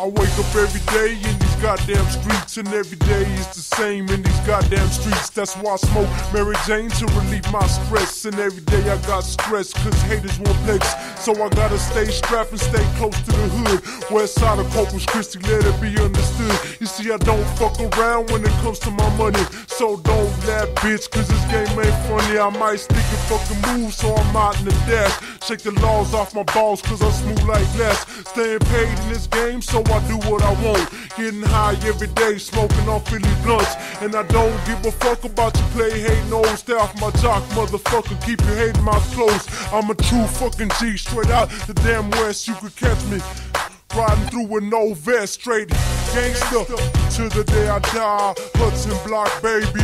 I wake up every day in these goddamn streets, and every day is the same in these goddamn streets. That's why I smoke Mary Jane to relieve my stress. And every day I got stress, cause haters want flex. So I gotta stay strapped and stay close to the hood. West side of Corpus Christi, let it be understood. You see, I don't fuck around when it comes to my money. So don't laugh, bitch, cause this game ain't funny. I might stick a fucking move, so I'm out in the dash. Shake the laws off my balls, cause I'm smooth like glass. Staying paid in this game, so I do what I want. Getting high every day, smoking on Philly blunts. And I don't give a fuck about your play hating old stay off my jock, motherfucker. Keep your hating mouth closed. I'm a true fucking G, straight out the damn west. You could catch me riding through with no vest, straight gangster to the day I die. Hudson Block, baby,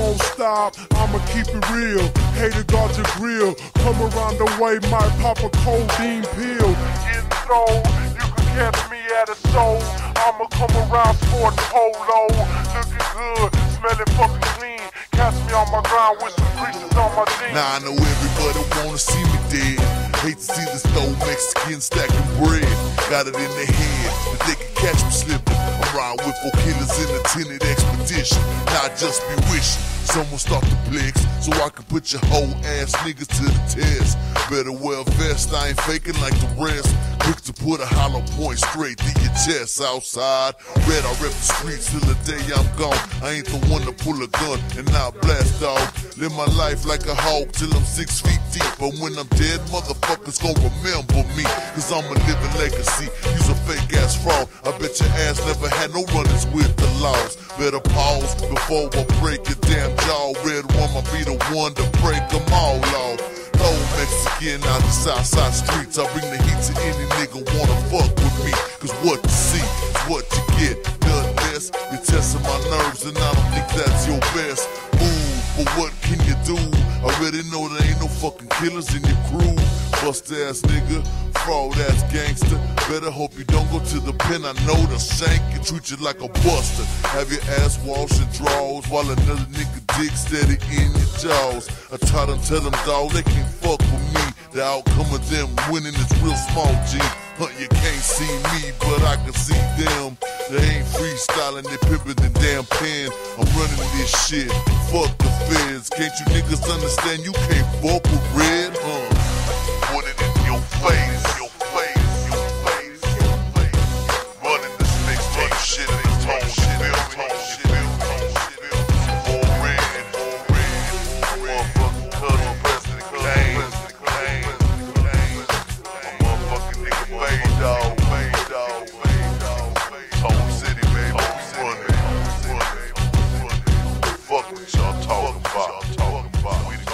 won't stop. I'ma keep it real. Hater guard your grill. Come around the way, might pop a codeine pill. Getting thrown catch me at a show. I'ma come around sporting polo. Looking good, smelling fucking clean. Catch me on my grind with some greases on my jeans. Now I know everybody wanna see me dead. Hate to see this old Mexican stacking bread. Got it in their head that they can catch me slipping. I'm riding with four killers in a tenant expedition. Not just be wishing someone start to flex so I can put your whole ass niggas to the test. Better wear a vest, I ain't faking like the rest. Quick to put a hollow point straight through your chest outside. Red, I rep the streets till the day I'm gone. I ain't the one to pull a gun and not blast off. Live my life like a hawk till I'm six feet deep. But when I'm dead, motherfuckers gon' remember me. Cause I'm a living legacy. Use a fake ass fraud. I bet your ass never had no runners with the laws. Better pause before I break your damn jaw. Red woman be the one to break them all off. Old Mexican out the south side streets. I bring the nigga wanna fuck with me. Cause what you see is what you get. Nothing less. You're testing my nerves and I don't think that's your best. Ooh, but what can you do? I already know there ain't no fucking killers in your crew. Bust ass nigga, fraud ass gangster. Better hope you don't go to the pen. I know the shank and treat you like a buster. Have your ass washing drawers while another nigga dick steady in your jaws. I try to tell them, dog, they can't fuck with me. The outcome of them winning is real small, G. Huh, you can't see me, but I can see them. They ain't freestyling, they pimping the damn pen. I'm running this shit. Fuck the feds. Can't you niggas understand you can't fuck with red, huh? Fuck what y'all talking about. Talk about.